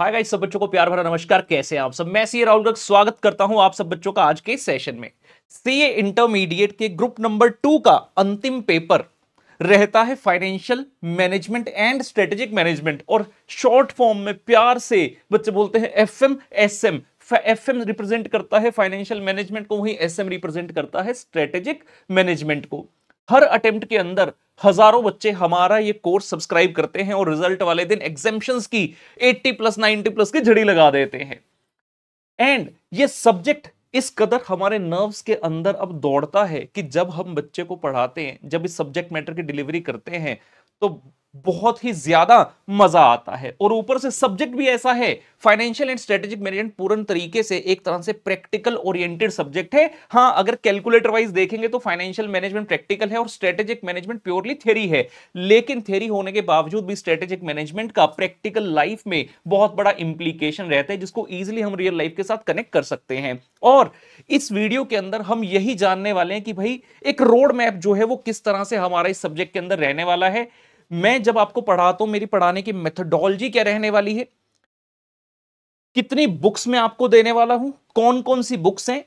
Hi guys, सब बच्चों को प्यार भरा नमस्कार, कैसे हैं आप सब? मैं सी राहुल स्वागत करता हूँ आप सब बच्चों का आज के सेशन में। सीए इंटरमीडिएट के ग्रुप नंबर टू का अंतिम पेपर रहता है financial management and strategic management और शॉर्ट फॉर्म में प्यार से बच्चे बोलते हैं F M S M F M represent करता है फाइनेंशियल मैनेजमेंट को, वही एस एम रिप्रेजेंट करता है स्ट्रेटेजिक मैनेजमेंट को। हर अटेम्प्ट के अंदर हज़ारों बच्चे हमारा ये कोर्स सब्सक्राइब करते हैं और रिज़ल्ट वाले दिन एग्जामेशन की 80 प्लस 90 प्लस की झड़ी लगा देते हैं। एंड ये सब्जेक्ट इस कदर हमारे नर्व्स के अंदर अब दौड़ता है कि जब हम बच्चे को पढ़ाते हैं, जब इस सब्जेक्ट मैटर की डिलीवरी करते हैं तो बहुत ही ज़्यादा मज़ा आता है। और ऊपर से सब्जेक्ट भी ऐसा है फाइनेंशियल एंड स्ट्रेटेजिक मैनेजमेंट पूर्ण तरीके से एक तरह से प्रैक्टिकल ओरिएंटेड सब्जेक्ट है। हाँ अगर कैलकुलेटर वाइज देखेंगे तो फाइनेंशियल मैनेजमेंट प्रैक्टिकल है और स्ट्रेटेजिक मैनेजमेंट प्योरली थ्योरी है। लेकिन थ्योरी होने के बावजूद भी स्ट्रेटेजिक मैनेजमेंट का प्रैक्टिकल लाइफ में बहुत बड़ा इंप्लीकेशन रहता है, जिसको ईजिली हम रियल लाइफ के साथ कनेक्ट कर सकते हैं। और इस वीडियो के अंदर हम यही जानने वाले हैं कि भाई, एक रोड मैप जो है वो किस तरह से हमारा इस सब्जेक्ट के अंदर रहने वाला है। मैं जब आपको पढ़ाता हूँ, मेरी पढ़ाने की मेथोडोलॉजी क्या रहने वाली है? कितनी बुक्स में आपको देने वाला हूँ? कौन कौन सी बुक्स हैं?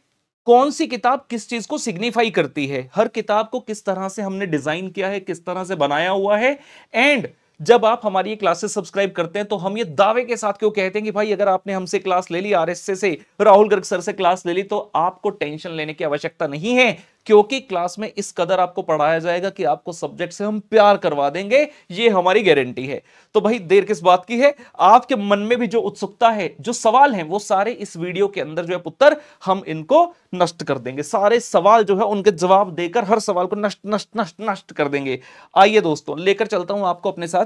कौन सी किताब किस चीज़ को सिग्निफाई करती है? हर किताब को किस तरह से हमने डिज़ाइन किया है, किस तरह से बनाया हुआ है? एंड जब आप हमारी क्लासेस सब्सक्राइब करते हैं तो हम ये दावे के साथ क्यों कहते हैं कि भाई, अगर आपने हमसे क्लास ले ली आरएसए से, राहुल गर्ग सर से क्लास ले ली तो आपको टेंशन लेने की आवश्यकता नहीं है। क्योंकि क्लास में इस कदर आपको पढ़ाया जाएगा कि आपको सब्जेक्ट से हम प्यार करवा देंगे, ये हमारी गारंटी है। तो भाई, देर किस बात की है? आपके मन में भी जो उत्सुकता है, जो सवाल है, वो सारे इस वीडियो के अंदर जो है पुत्र, हम इनको नष्ट कर देंगे। सारे सवाल जो है उनके जवाब देकर हर सवाल को नष्ट नष्ट नष्ट नष्ट कर देंगे। आइए दोस्तों, लेकर चलता हूँ आपको अपने साथ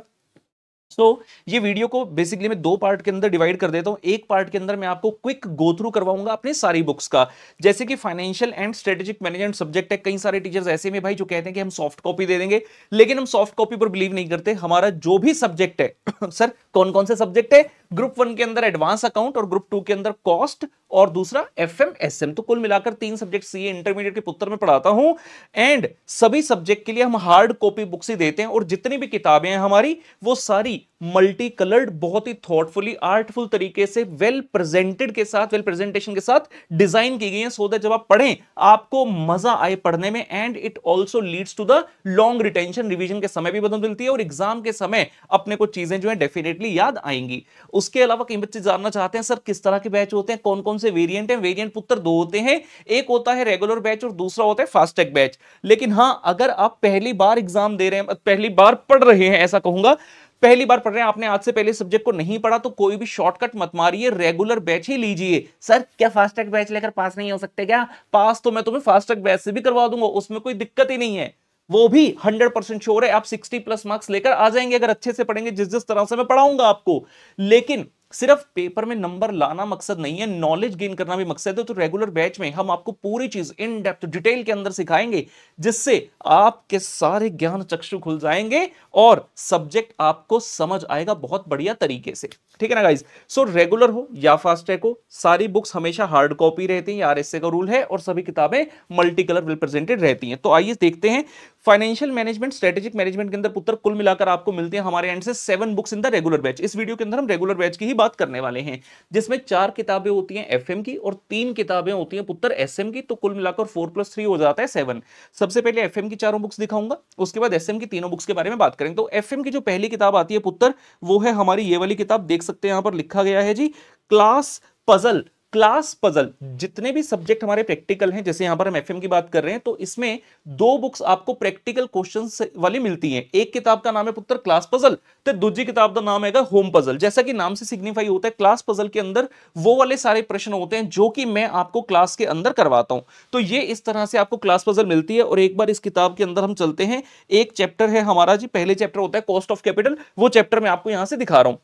सो so, ये वीडियो को बेसिकली मैं दो पार्ट के अंदर डिवाइड कर देता हूँ। एक पार्ट के अंदर मैं आपको क्विक गो थ्रू करवाऊँगा अपनी सारी बुक्स का। जैसे कि financial and strategic management subject है कई सारे टीचर्स ऐसे में भाई जो कहते हैं कि हम सॉफ्ट कॉपी दे देंगे लेकिन हम सॉफ्ट कॉपी पर बिलीव नहीं करते। हमारा जो भी सब्जेक्ट है सर कौन कौन से सब्जेक्ट है? ग्रुप वन के अंदर एडवांस अकाउंट और ग्रुप टू के अंदर कॉस्ट और दूसरा एफ़ एम एस एम तो कुल मिलाकर तीन सब्जेक्ट सी इंटरमीडिएट के पुत्र में पढ़ाता हूँ। एंड सभी सब्जेक्ट के लिए हम हार्ड कॉपी बुक्स ही देते हैं और जितनी भी किताबें हैं हमारी वो सारी मल्टी कलर्ड बहुत ही थॉटफुली आर्टफुल तरीके से वेल प्रेजेंटेड के साथ वेल प्रेजेंटेशन के साथ डिज़ाइन की गई है सो दैट जब आप पढ़ें, आपको मज़ा आए पढ़ने में and it also leads to the long retention revision के समय भी बदल मिलती है और एग्ज़ाम के समय अपने को चीज़ें जो है डेफिनेटली याद आएँगी। उसके अलावा कई बच्चे जानना चाहते हैं, सर, किस तरह के बैच होते हैं? कौन कौन से वेरिएंट है? वेरिएंट पुत्र दो होते हैं। एक होता है रेगुलर बैच और दूसरा होता है फास्टैग बैच लेकिन हाँ अगर आप पहली बार एग्ज़ाम दे रहे हैं, पहली बार पढ़ रहे हैं, ऐसा कहूँगा पहली बार पढ़ रहे हैं, आपने आज से पहले सब्जेक्ट को नहीं पढ़ा तो कोई भी शॉर्टकट मत मारिए रेगुलर बैच ही लीजिए। सर, क्या फास्टैग बैच लेकर पास नहीं हो सकते क्या? पास तो मैं तुम्हें फास्टैग बैच से भी करवा दूँगा, उसमें कोई दिक्कत ही नहीं है। वो भी 100 परसेंट श्योर है, आप 60 प्लस मार्क्स लेकर आ जाएँगे, अगर अच्छे से पढ़ेंगे, जिस जिस तरह से मैं पढ़ाऊँगा आपको। लेकिन सिर्फ़ पेपर में नंबर लाना मकसद नहीं है नॉलेज गेन करना भी मकसद है तो रेगुलर बैच में हम आपको पूरी चीज़ इन डेप्थ डिटेल के अंदर सिखाएँगे, जिससे आपके सारे ज्ञान चक्षु खुल जाएँगे और सब्जेक्ट आपको समझ आएगा बहुत बढ़िया तरीके से। ठीक है ना गाइज़ सो रेगुलर हो या फास्ट हो, सारी बुक्स हमेशा हार्ड कॉपी रहती हैं आरएसए का रूल है और सभी किताबें मल्टी कलर रिप्रेजेंटेड रहती हैं। तो आइए देखते हैं फाइनेंशियल मैनेजमेंट स्ट्रेटेजिक मैनेजमेंट के अंदर पुत्र कुल मिलाकर आपको मिलते हैं हमारे एंड से seven books in the regular batch इस वीडियो के अंदर हम रेगुलर बैच की बात करने वाले हैं, जिसमें चार किताबें होती हैं एफएम की और तीन किताबें होती हैं पुत्र एस की तो कुल मिलाकर फोर प्लस थ्री हो जाता है सेवन सबसे पहले एफएम की चारों बुक्स दिखाऊँगा, उसके बाद एसएम की तीनों बुक्स के बारे में बात करेंगे। तो एफएम की जो पहली किताब आती है पुत्र, वो है हमारी ये वाली किताब, देख सकते हैं यहाँ पर लिखा गया है जी, क्लास पजल। क्लास पजल, जितने भी सब्जेक्ट हमारे प्रैक्टिकल हैं, जैसे यहाँ पर हम एफएम की बात कर रहे हैं तो इसमें दो बुक्स आपको प्रैक्टिकल क्वेश्चंस वाली मिलती हैं। एक किताब का नाम है पुत्र, क्लास पजल तो दूसरी किताब का नाम है होम पजल। जैसा कि नाम से सिग्निफाई होता है, क्लास पजल के अंदर वो वाले सारे प्रश्न होते हैं, जो कि मैं आपको क्लास के अंदर करवाता हूँ। तो ये इस तरह से आपको क्लास पजल मिलती है, और एक बार इस किताब के अंदर हम चलते हैं। एक चैप्टर है हमारा जी, पहले चैप्टर होता है कॉस्ट ऑफ़ कैपिटल वो चैप्टर मैं आपको यहाँ से दिखा रहा हूँ।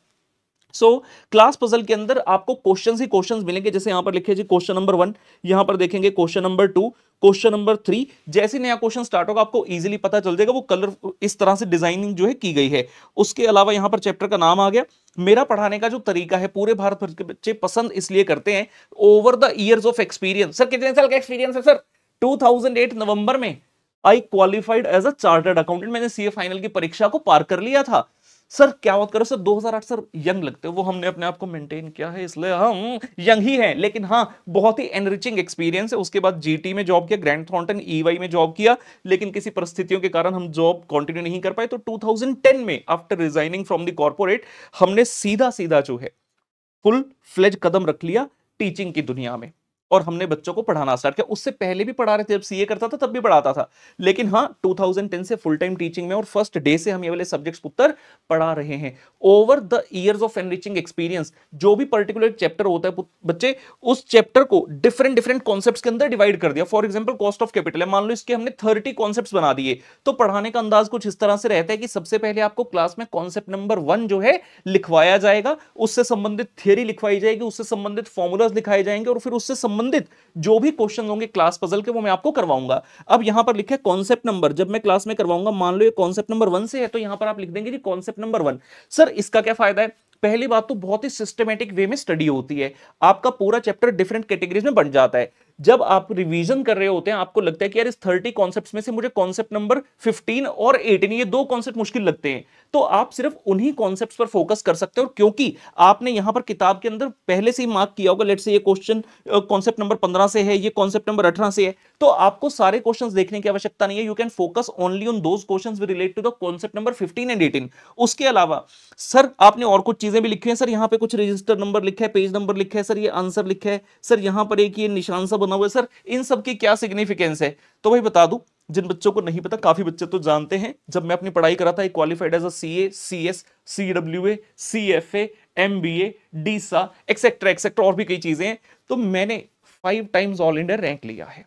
सो क्लास पजल के अंदर आपको क्वेश्चन ही क्वेश्चन मिलेंगे। जैसे यहाँ पर लिखे जी क्वेश्चन नंबर वन यहाँ पर देखेंगे question number two question number three जैसे नया क्वेश्चन स्टार्ट होगा, आपको इजीली पता चल जाएगा वो कलर इस तरह से डिज़ाइनिंग जो है की गई है। उसके अलावा यहाँ पर चैप्टर का नाम आ गया। मेरा पढ़ाने का जो तरीका है, पूरे भारत भर के बच्चे पसंद इसलिए करते हैं over the years of experience sir, कितने साल का एक्सपीरियंस है, सर? 2008 नवंबर में I qualified as a chartered accountant मैंने सीए फाइनल की परीक्षा को पार कर लिया था। सर, क्या बात करो? सर 2008 सर, यंग लगते हो, वो हमने अपने आप को मेंटेन किया है, इसलिए हम यंग ही हैं। लेकिन हाँ बहुत ही एनरिचिंग एक्सपीरियंस है। उसके बाद जीटी में जॉब किया ग्रैंड थॉन्टन ईवाई में जॉब किया, लेकिन किसी परिस्थितियों के कारण हम जॉब कंटिन्यू नहीं कर पाए। तो 2010 में after resigning from the corporate हमने सीधा सीधा जो है फुल फ्लेज कदम रख लिया टीचिंग की दुनिया में। और हमने बच्चों को पढ़ाना स्टार्ट किया। उससे पहले भी पढ़ा रहे थे, जब सीए करता था, तब भी पढ़ाता था। लेकिन हाँ 2010 से फुल टाइम टीचिंग में और फ़र्स्ट डे से हम ये वाले सब्जेक्ट्स उत्तर पढ़ा रहे हैं। Over the years of enriching experience जो भी पर्टिकुलर चैप्टर होता है बच्चे, उस चैप्टर को डिफरेंट डिफरेंट कॉन्सेप्ट के अंदर डिवाइड कर दिया। For example cost of capital है। मान लो इसके हमने थर्टी कॉन्सेप्ट बना दिए। तो पढ़ाने का अंदाज कुछ इस तरह से रहता है कि सबसे पहले आपको क्लास में कॉन्सेप्ट नंबर वन जो है, लिखवाया जाएगा। उससे संबंधित थियरी लिखवाई जाएगी, उससे संबंधित फॉर्मुलाज लिखाए जाएँगे और फिर उससे संबंधित जो भी क्वेश्चन होंगे क्लास पजल के, वो मैं आपको करवाऊँगा। अब यहाँ पर लिखे कॉन्सेप्ट नंबर जब मैं क्लास में करवाऊँगा, मान लो ये कॉन्सेप्ट नंबर वन से है तो यहाँ पर आप लिख देंगे जी कॉन्सेप्ट नंबर वन सर, इसका क्या फ़ायदा है? पहली बात तो बहुत ही सिस्टमेटिक वे में स्टडी होती है। आपका पूरा चैप्टर डिफरेंट कैटेगरीज में बन जाता है। जब आप रिवीजन कर रहे होते हैं, आपको लगता है कि यार इस थर्टी कॉन्सेप्ट में से मुझे कॉन्सेप्ट नंबर फिफ्टीन और एटीन ये दो कॉन्सेप्ट मुश्किल लगते हैं। तो आप सिर्फ़ उन्हीं कॉन्सेप्ट्स पर फोकस कर सकते हो, क्योंकि आपने यहाँ पर किताब के अंदर पहले से ही मार्क किया होगा। लेट से ये क्वेश्चन कॉन्सेप्ट नंबर पंद्रह से है, ये कॉन्सेप्ट नंबर अठारह से है। तो आपको सारे क्वेश्चन देखने की आवश्यकता नहीं है। You can focus only on those question relate to the concept number fifteen and eighteen उसके अलावा सर आपने और कुछ भी लिखी है, सर। यहाँ पे कुछ रजिस्टर नंबर लिखा है पेज नंबर लिखा है, सर। ये आंसर लिखा है। सर, यहाँ पर एक ये निशान सा बना हुआ है, सर। इन सब की क्या सिग्निफिकेंस है? तो भाई बता दूँ, जिन बच्चों को नहीं पता, काफ़ी बच्चे तो जानते हैं। जब मैं अपनी पढ़ाई करा था qualified as a C A C S C W A C F A M B A DISA etcetera etcetera और भी कई चीज़ें हैं। तो मैंने five times all India rank लिया है।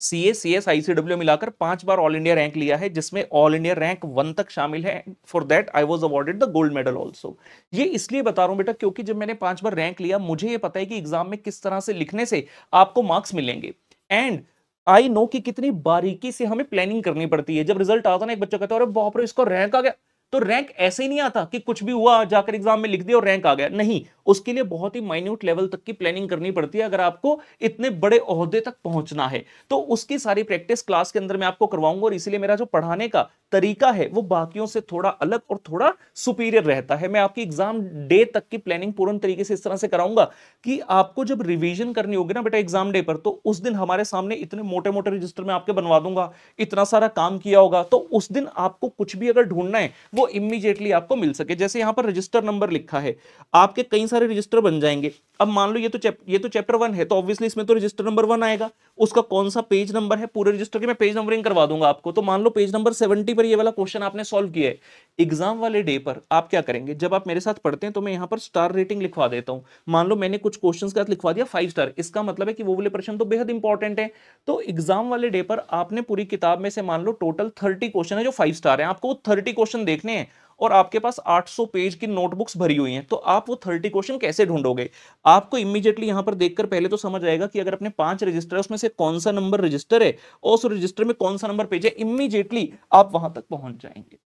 सी A C S I C W मिलाकर पाँच बार ऑल इंडिया रैंक लिया है, जिसमें ऑल इंडिया रैंक वन तक शामिल है। For that I was awarded the gold medal also ये इसलिए बता रहा हूँ बेटा, क्योंकि जब मैंने पाँच बार रैंक लिया, मुझे ये पता है कि एग्ज़ाम में किस तरह से लिखने से आपको मार्क्स मिलेंगे। एंड आई नो कि कितनी बारीकी से हमें प्लानिंग करनी पड़ती है। जब रिज़ल्ट आता ना, एक बच्चा कहता है, अरे बाप रे, इसको रैंक आ गया। तो रैंक ऐसे ही नहीं आता कि कुछ भी हुआ, जाकर एग्ज़ाम में लिख दिया और रैंक आ गया। नहीं उसके लिए बहुत ही माइन्यूट लेवल तक की प्लानिंग करनी पड़ती है अगर आपको इतने बड़े अहदे तक पहुँचना है। तो उसकी सारी प्रैक्टिस क्लास के अंदर मैं आपको करवाऊँगा और इसीलिए मेरा जो पढ़ाने का तरीका है, वो बाकियों से थोड़ा अलग और थोड़ा सुपीरियर रहता है। मैं आपकी एग्ज़ाम डे तक की प्लानिंग पूर्ण तरीके से इस तरह से कराऊँगा कि आपको जब रिवीजन करनी होगी ना बेटा एग्ज़ाम डे पर तो उस दिन हमारे सामने इतने मोटे मोटे रजिस्टर में आपके बनवा दूँगा, इतना सारा काम किया होगा तो उस दिन आपको कुछ भी अगर ढूंढना है, वो इमीजिएटली आपको मिल सके। जैसे यहाँ पर रजिस्टर नंबर लिखा है, आपके कई सारे रजिस्टर बन जाएँगे। अब मान लो ये तो ये तो चैप्टर वन है तो ऑब्वियसली इसमें तो रजिस्टर नंबर वन आएगा। उसका कौन सा पेज नंबर है, पूरे रजिस्टर के मैं पेज नंबरिंग करवा दूँगा आपको। तो मान लो पेज नंबर सेवेंटी पर ये वाला क्वेश्चन आपने सॉल्व किया है। एग्ज़ाम वाले डे पर आप क्या करेंगे? जब आप मेरे साथ पढ़ते हैं तो मैं यहाँ पर स्टार रेटिंग लिखवा देता हूँ। मान लो मैंने कुछ क्वेश्चन का लिखवा दिया फाइव स्टार इसका मतलब है कि वो वाले प्रश्न तो बेहद इंपॉर्टेंट है। तो एग्ज़ाम वाले डे पर आपने पूरी किताब में से मान लो टोटल थर्टी क्वेश्चन है जो फाइव स्टार है। आपको थर्टी क्वेश्चन देखने हैं। और आपके पास 800 पेज की नोटबुक्स भरी हुई हैं तो आप वो 30 क्वेश्चन कैसे ढूंढोगे? आपको इमीडिएटली यहाँ पर देखकर पहले तो समझ आएगा कि अगर अपने पाँच रजिस्टर है, उसमें से कौन सा नंबर रजिस्टर है, और उस रजिस्टर में कौन सा नंबर पेज है इमीडिएटली आप वहाँ तक पहुँच जाएँगे।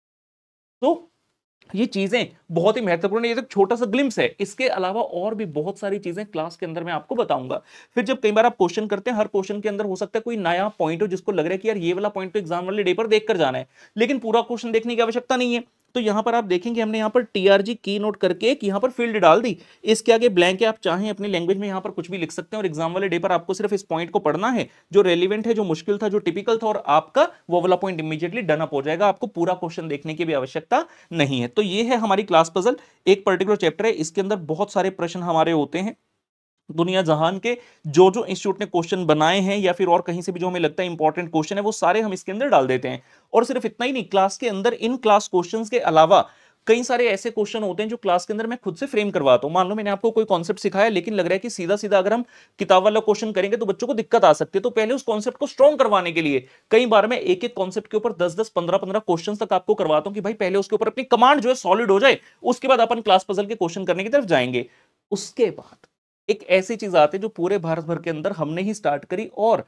तो ये चीज़ें बहुत ही महत्वपूर्ण ये तो छोटा सा ग्लिम्स है, इसके अलावा और भी बहुत सारी चीज़ें क्लास के अंदर मैं आपको बताऊँगा। फिर जब कई बार आप क्वेश्चन करते हैं, हर क्वेश्चन के अंदर हो सकता है कोई नया पॉइंट हो जिसको लग रहा है कि यार ये वाला पॉइंट तो एग्ज़ाम वाले डे पर देखकर जाना है, लेकिन पूरा क्वेश्चन देखने की आवश्यकता नहीं है। तो यहाँ पर आप देखेंगे हमने यहाँ पर टीआरजी की नोट करके एक यहाँ पर फ़ील्ड डाल दी। इसके आगे ब्लैंक है, आप चाहें अपनी लैंग्वेज में यहाँ पर कुछ भी लिख सकते हैं और एग्ज़ाम वाले डे पर आपको सिर्फ़ इस पॉइंट को पढ़ना है, जो रेलिवेंट है, जो मुश्किल था, जो टिपिकल था और आपका वो वाला पॉइंट इमीजिएटली डन अप हो जाएगा। आपको पूरा क्वेश्चन देखने की भी आवश्यकता नहीं है। तो ये है हमारी क्लास पजल एक पर्टिकुलर चैप्टर है, इसके अंदर बहुत सारे प्रश्न हमारे होते हैं। दुनिया जहान के जो जो इंस्टीट्यूट ने क्वेश्चन बनाए हैं या फिर और कहीं से भी जो हमें लगता है इंपॉर्टेंट क्वेश्चन है, वो सारे हम इसके अंदर डाल देते हैं। और सिर्फ़ इतना ही नहीं क्लास के अंदर इन क्लास क्वेश्चंस के अलावा कई सारे ऐसे क्वेश्चन होते हैं जो क्लास के अंदर मैं खुद से फ्रेम करवाता हूँ। मान लो मैंने आपको कोई कॉन्सेप्ट सिखाया, लेकिन लग रहा है कि सीधा सीधा अगर हम किताब वाला क्वेश्चन करेंगे तो बच्चों को दिक्कत आ सकती है। तो पहले उस कॉन्सेप्ट को स्ट्रॉन्ग करवाने के लिए कई बार मैं एक एक कॉन्सेप्ट के ऊपर दस दस पंद्रह पंद्रह क्वेश्चन तक आपको करवाता हूँ कि भाई पहले उसके ऊपर अपनी कमांड जो है सॉलिड हो जाए, उसके बाद अपन क्लास पजल के क्वेश्चन करने की तरफ़ जाएँगे। उसके बाद एक ऐसी चीज़ आती है जो पूरे भारत भर के अंदर हमने ही स्टार्ट करी और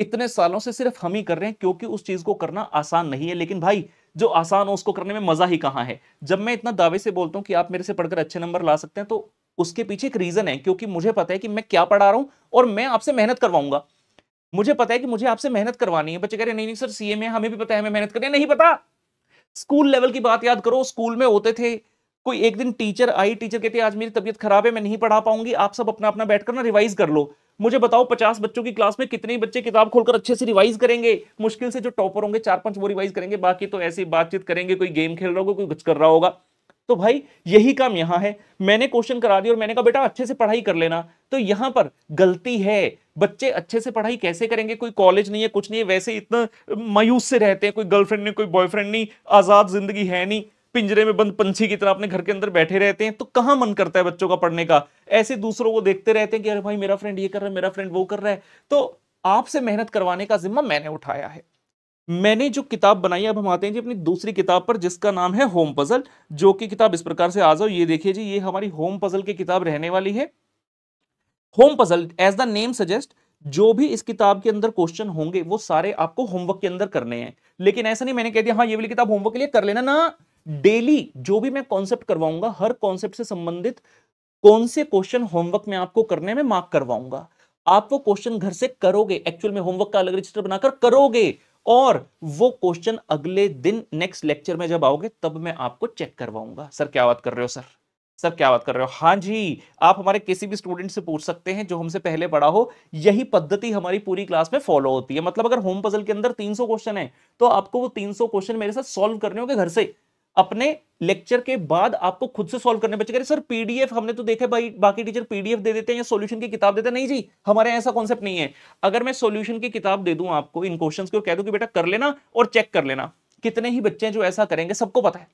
इतने सालों से सिर्फ़ हम ही कर रहे हैं क्योंकि उस चीज़ को करना आसान नहीं है। लेकिन भाई, जो आसान हो उसको करने में मज़ा ही कहाँ है? जब मैं इतना दावे से बोलता हूँ कि आप मेरे से पढ़कर अच्छे नंबर ला सकते हैं तो उसके पीछे एक रीजन है, क्योंकि मुझे पता है कि मैं क्या पढ़ा रहा हूँ और मैं आपसे मेहनत करवाऊँगा। मुझे पता है कि मुझे आपसे मेहनत करवानी है। बच्चे कह रहे नहीं नहीं सर सीए में हमें भी पता है, हमें मेहनत करनी नहीं पता। स्कूल लेवल की बात याद करो, स्कूल में होते थे कोई एक दिन टीचर आई टीचर कहती है, आज मेरी तबीयत खराब है, मैं नहीं पढ़ा पाऊँगी, आप सब अपना अपना बैठकर ना रिवाइज कर लो। मुझे बताओ, पचास बच्चों की क्लास में कितने बच्चे किताब खोलकर अच्छे से रिवाइज करेंगे? मुश्किल से जो टॉपर होंगे चार पाँच वो रिवाइज करेंगे, बाकी तो ऐसी बातचीत करेंगे, कोई गेम खेल रहा होगा, कोई कुछ कर रहा होगा। तो भाई, यही काम यहाँ है। मैंने क्वेश्चन करा दिया और मैंने कहा, बेटा, अच्छे से पढ़ाई कर लेना। तो यहाँ पर गलती है। बच्चे अच्छे से पढ़ाई कैसे करेंगे? कोई कॉलेज नहीं है, कुछ नहीं है, वैसे इतना मायूस से रहते हैं, कोई गर्लफ्रेंड नहीं, कोई बॉयफ्रेंड नहीं, आज़ाद ज़िंदगी है नहीं। पिंजरे में बंद पंछी की तरह अपने घर के अंदर बैठे रहते हैं तो कहाँ मन करता है बच्चों का पढ़ने का? ऐसे दूसरों को देखते रहते हैं कि, अरे भाई, मेरा फ्रेंड ये कर रहा है, मेरा फ्रेंड वो कर रहा है। तो आपसे मेहनत करवाने का जिम्मा मैंने उठाया है। मैंने जो किताब बनाई, अब हम आते हैं जी अपनी दूसरी किताब पर, जिसका नाम है होम पजल जो कि किताब इस प्रकार से आ जाओ, ये देखिए जी, ये हमारी होम पजल की किताब रहने वाली है। Home puzzle as the name suggest जो भी इस किताब के अंदर क्वेश्चन होंगे, वो सारे आपको होमवर्क के अंदर करने हैं। लेकिन ऐसा नहीं, मैंने कह दिया हाँ ये वाली किताब होमवर्क के लिए कर लेना ना। डेली जो भी मैं कॉन्सेप्ट करवाऊँगा, हर कॉन्सेप्ट से संबंधित कौन से क्वेश्चन होमवर्क में आपको करने में मार्क करवाऊँगा। आप वो क्वेश्चन घर से करोगे एक्चुअल में होमवर्क का अलग रजिस्टर बनाकर करोगे और वो क्वेश्चन अगले दिन नेक्स्ट लेक्चर में जब आओगे, तब मैं आपको चेक करवाऊँगा। सर, क्या बात कर रहे हो, सर? सर, क्या बात कर रहे हो? हाँ जी, आप हमारे किसी भी स्टूडेंट से पूछ सकते हैं जो हमसे पहले पढ़ा हो, यही पद्धति हमारी पूरी क्लास में फॉलो होती है। मतलब अगर होम पजल के अंदर 300 क्वेश्चन है तो आपको वो 300 क्वेश्चन मेरे साथ सॉल्व करने होंगे घर से। अपने लेक्चर के बाद आपको खुद से सॉल्व करने बच्चे सर पीडीएफ हमने तो देखा भाई, बाकी टीचर पीडीएफ दे देते हैं या सॉल्यूशन की किताब देते हैं? नहीं जी, हमारे ऐसा कॉन्सेप्ट नहीं है। अगर मैं सॉल्यूशन की किताब दे दूँ आपको इन क्वेश्चंस को कह दूँ कि, बेटा, कर लेना और चेक कर लेना। कितने ही बच्चे जो ऐसा करेंगे, सबको पता है।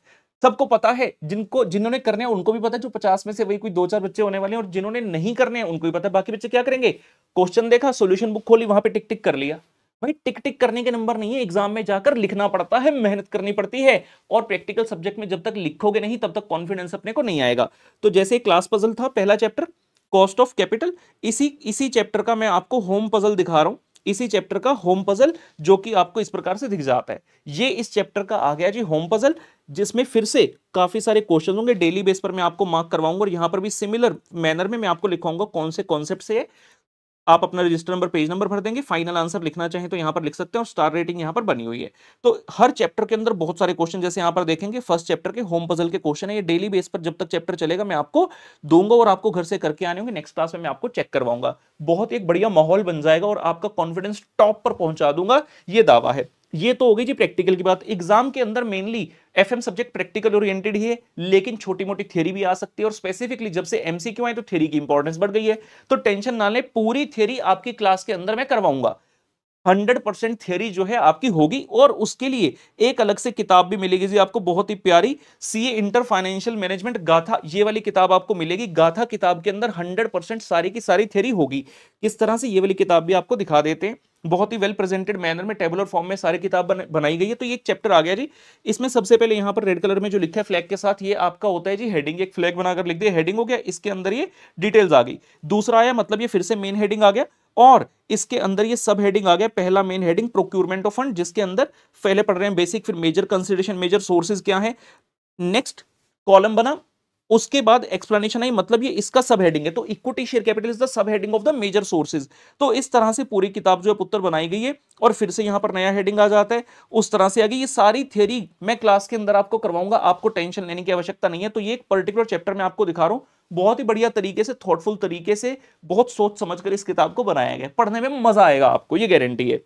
सबको पता है, जिनको, जिन्होंने करने हैं, उनको भी पता है, जो पचास में से वही कोई दो चार बच्चे होने वाले हैं, और जिन्होंने नहीं करने हैं, उनको भी पता है। बाकी बच्चे क्या करेंगे? क्वेश्चन देखा सोल्यूशन बुक खोली, वहाँ पे टिक टिक कर लिया। भाई टिक टिक करने के नंबर नहीं है, एग्ज़ाम में जाकर लिखना पड़ता है, मेहनत करनी पड़ती है और प्रैक्टिकल सब्जेक्ट में जब तक लिखोगे नहीं, तब तक कॉन्फिडेंस अपने को नहीं आएगा। तो जैसे क्लास पजल था, पहला चैप्टर कॉस्ट ऑफ़ कैपिटल इसी इसी चैप्टर का मैं आपको होम पजल दिखा रहा हूँ। इसी चैप्टर का होम पजल जो कि आपको इस प्रकार से दिख जाता है। ये इस चैप्टर का आ गया जी होम पजल जिसमें फिर से काफ़ी सारे क्वेश्चन होंगे। डेली बेस पर मैं आपको मार्क करवाऊँगा और यहाँ पर भी सिमिलर मैनर में मैं आपको लिखाऊँगा कौन से कॉन्सेप्ट से है। आप अपना रजिस्टर नंबर पेज नंबर भर देंगे फाइनल आंसर लिखना चाहें तो यहाँ पर लिख सकते हैं और स्टार रेटिंग यहाँ पर बनी हुई है। तो हर चैप्टर के अंदर बहुत सारे क्वेश्चन जैसे यहाँ पर देखेंगे फ़र्स्ट चैप्टर के होम पजल के क्वेश्चन है, ये डेली बेस पर जब तक चैप्टर चलेगा, मैं आपको दूँगा और आपको घर से करके आने होंगे नेक्स्ट क्लास में मैं आपको चेक करवाऊँगा। बहुत एक बढ़िया माहौल बन जाएगा और आपका कॉन्फिडेंस टॉप पर पहुँचा दूँगा, ये दावा है। ये तो हो गई जी प्रैक्टिकल की बात। एग्ज़ाम के अंदर mainly FM subject practical oriented ही है, लेकिन छोटी मोटी थ्योरी भी आ सकती है और स्पेसिफिकली जब से एमसीक्यू आए तो थ्योरी की इंपॉर्टेंस बढ़ गई है। तो टेंशन ना ले, पूरी थ्योरी आपकी क्लास के अंदर मैं करवाऊँगा। हंड्रेड परसेंट थियरी जो है आपकी होगी और उसके लिए एक अलग से किताब भी मिलेगी जी आपको, बहुत ही प्यारी सी इंटर फाइनेंशियल मैनेजमेंट गाथा, ये वाली किताब आपको मिलेगी। गाथा किताब के अंदर हंड्रेड परसेंट सारी की सारी थियरी होगी। किस तरह से ये वाली किताब भी आपको दिखा देते हैं। बहुत ही वेल प्रेजेंटेड मैनर में टेबुलर फॉर्म में सारी किताब बन, बनाई गई है। तो ये एक चैप्टर आ गया जी। इसमें सबसे पहले यहाँ पर रेड कलर में जो लिखा है फ्लैग के साथ ये आपका होता है जी हेडिंग एक फ्लैग बनाकर लिख दिया। हेडिंग हो गया इसके अंदर ये डिटेल्स आ गई। दूसरा आया मतलब ये फिर से मेन हेडिंग आ गया। और इसके अंदर ये सब हेडिंग आ गया पहला main heading procurement of fund जिसके अंदर पहले पढ़ रहे हैं बेसिक फिर मेजर कंसिडरेशन मेजर सोर्सेज क्या है। नेक्स्ट कॉलम बना। उसके बाद एक्सप्लेनेशन आई मतलब ये इसका सब हेडिंग है तो equity share capital is the sub heading of the major sources तो इस तरह से पूरी किताब जो है पुत्र बनाई गई है, और फिर से यहाँ पर नया हेडिंग आ जाता है। उस तरह से आगे ये सारी थ्योरी मैं क्लास के अंदर आपको करवाऊँगा, आपको टेंशन लेने की आवश्यकता नहीं है। तो ये एक पर्टिकुलर चैप्टर में आपको दिखा रहा हूँ। बहुत ही बढ़िया तरीके से थॉटफुल तरीके से, बहुत सोच समझकर इस किताब को बनाया गया पढ़ने में मज़ा आएगा आपको, ये गारंटी है।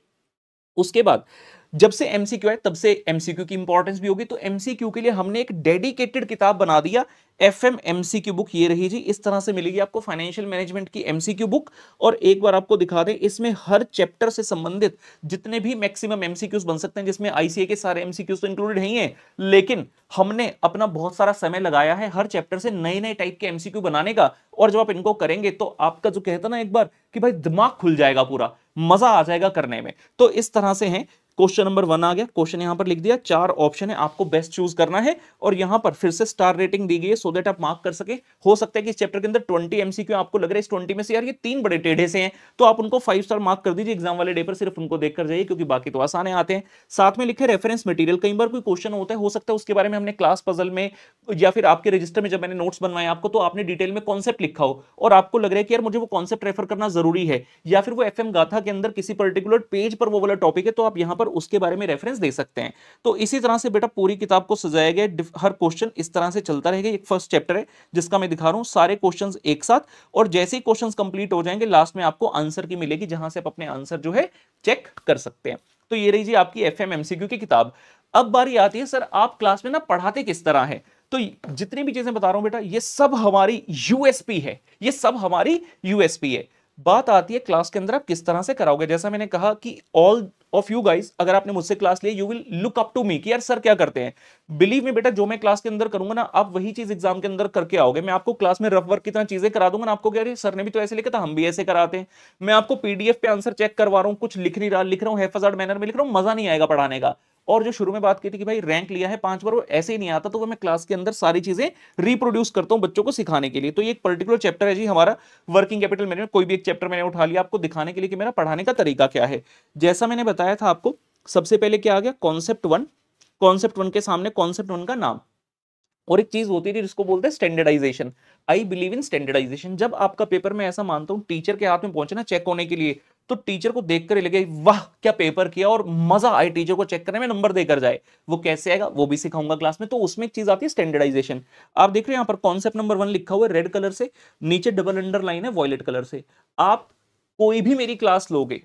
उसके बाद जब से एमसीक्यू है, तब से एमसीक्यू की इंपॉर्टेंस भी होगी। तो एमसीक्यू के लिए हमने एक डेडिकेटेड किताब बना दिया एफ़ एम एमसीक्यू बुक ये रही जी, इस तरह से मिलेगी आपको फाइनेंशियल मैनेजमेंट की एमसीक्यू बुक और एक बार आपको दिखा दें, इसमें हर चैप्टर से संबंधित जितने भी मैक्सिमम एमसीक्यूज बन सकते हैं, जिसमें आईसीए के सारे एमसीक्यूज तो इंक्लूडेड नहीं है लेकिन हमने अपना बहुत सारा समय लगाया है हर चैप्टर से नए नए टाइप के एमसीक्यू बनाने का। और जब आप इनको करेंगे तो आपका जो कहता ना एक बार कि भाई दिमाग खुल जाएगा पूरा, मज़ा आ जाएगा करने में। तो इस तरह से है क्वेश्चन नंबर वन आ गया। क्वेश्चन यहाँ पर लिख दिया, चार ऑप्शन है आपको बेस्ट चूज़ करना है और यहाँ पर फिर से स्टार रेटिंग दी गई है सो देट आप मार्क कर सके। हो सकता है कि इस चैप्टर के अंदर ट्वेंटी एमसीक्यू आपको लग रहा है इस ट्वेंटी में से यार ये तीन बड़े टेढ़े से हैं तो आप उनको फाइव स्टार मार्क कर दीजिए एग्ज़ाम वाले डे पर सिर्फ़ उनको देखकर जाइए क्योंकि बाकी तो आसान आते हैं। साथ में लिखे रेफरेंस मटीरियल कई बार कोई क्वेश्चन होता है, हो सकता है उसके बारे में हमने क्लास पजल में या फिर आपके रजिस्टर में जब मैंने नोट्स बनवाए आपको तो आपने डिटेल में कॉन्सेप्ट लिखा हो और आपको लग रहा है कि यार मुझे वो कॉन्सेप्ट रेफर करना ज़रूरी है, या फिर वो एफएम गाथा के अंदर किसी पर्टिकुलर पेज पर वो वाला टॉपिक है तो आप यहाँ पर उसके बारे में रेफरेंस दे सकते हैं। तो इसी तरह से बेटा पूरी किताब को सजाया गया हर क्वेश्चन इस तरह से चलता रहेगा। एक फ़र्स्ट चैप्टर है, जिसका मैं दिखा रहा हूँ, सारे क्वेश्चंस एक साथ, और जैसे ही क्वेश्चंस कंप्लीट हो जाएँगे लास्ट में आपको आंसर की मिलेगी, जहाँ से आप अपने आंसर जो है चेक कर सकते हैं। तो ये रही जी आपकी एफ़ एम की किताब। अब बारी आती है, सर, आप क्लास में ना पढ़ाते किस तरह है? तो जितनी भी चीज़ें बता रहा हूँ बेटा, ये सब हमारी यूएसपी है। ये सब हमारी यूएसपी है। बात आती है क्लास के अंदर आप किस तरह से कराओगे? जैसा मैंने कहा कि ऑल ऑफ़ यू गाइज़ अगर आपने मुझसे class Lee you will look up to me कि यार सर क्या करते हैं? बिलीव में बेटा, जो मैं क्लास के अंदर करूँगा ना, आप वही चीज़ एग्ज़ाम के अंदर करके आओगे। मैं आपको क्लास में रफ वर्क की तरह चीज़ें करा दूँगा ना, आपको क्या सर ने भी तो ऐसे लिखा था, हम भी ऐसे कराते हैं। मैं आपको पीडीएफ पे आंसर चेक करवा रहा हूँ, कुछ लिख नहीं रहा, लिख रहा हूँ मैनर में लिख रहा हूँ, मज़ा नहीं आएगा पढ़ाने का। और जो शुरू में बात की थी कि भाई रैंक लिया है पाँच बार, वो ऐसे ही नहीं आता तो वो मैं क्लास के अंदर सारी चीज़ें रिप्रोड्यूस करता हूँ बच्चों को सिखाने के लिए। तो ये एक पर्टिकुलर चैप्टर है जी हमारा वर्किंग कैपिटल मैनेजमेंट कोई भी एक चैप्टर मैंने उठा लिया आपको दिखाने के लिए कि मेरा पढ़ाने का तरीका क्या है। जैसा मैंने बताया था आपको, सबसे पहले क्या आ गया? कॉन्सेप्ट वन कॉन्सेप्ट वन के सामने कॉन्सेप्ट वन का नाम। और एक चीज़ होती थी जिसको बोलते हैं standardisation I believe in standardisation जब आपका पेपर में ऐसा मानता हूँ टीचर के हाथ में पहुँचे ना चेक होने के लिए। तो टीचर को देखकर ही लगे, वाह, क्या पेपर किया और मज़ा आए टीचर को चेक करने में नंबर देकर जाए। वो कैसे आएगा, वो भी सिखाऊँगा क्लास में। तो उसमें एक चीज़ आती है स्टैंडर्डाइजेशन आप देख रहे हैं, यहाँ पर कॉन्सेप्ट नंबर वन लिखा हुआ है रेड कलर से। नीचे डबल अंडरलाइन है वॉयलेट कलर से। आप कोई भी मेरी क्लास लोगे,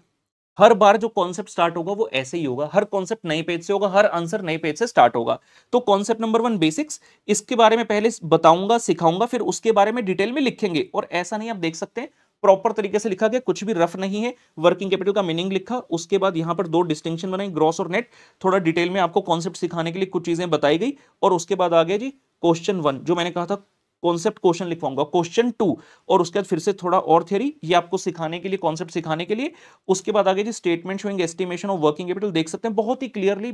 हर बार जो कॉन्सेप्ट स्टार्ट होगा, वो ऐसे ही होगा। हर कॉन्सेप्ट नए पेज से होगा, हर आंसर नए पेज से स्टार्ट होगा। तो कॉन्सेप्ट नंबर वन बेसिक्स इसके बारे में पहले बताऊँगा, सिखाऊँगा, फिर उसके बारे में डिटेल में लिखेंगे। और ऐसा नहीं, आप देख सकते हैं प्रॉपर तरीके से लिखा गया, कुछ भी रफ नहीं है। वर्किंग कैपिटल का मीनिंग लिखा, उसके बाद यहाँ पर दो डिस्टिंक्शन बनाई ग्रॉस और नेट थोड़ा डिटेल में आपको कॉन्सेप्ट सिखाने के लिए कुछ चीज़ें बताई गई, और उसके बाद आ गया जी क्वेश्चन वन जो मैंने कहा था कॉन्सेप्ट क्वेश्चन लिखवाऊँगा। क्वेश्चन टू और उसके बाद फिर से थोड़ा और थियरी ये आपको सिखाने के लिए कॉन्सेप्ट सिखाने के लिए। उसके बाद आगे जी statement showing estimation of working capital देख सकते हैं, बहुत ही क्लियरली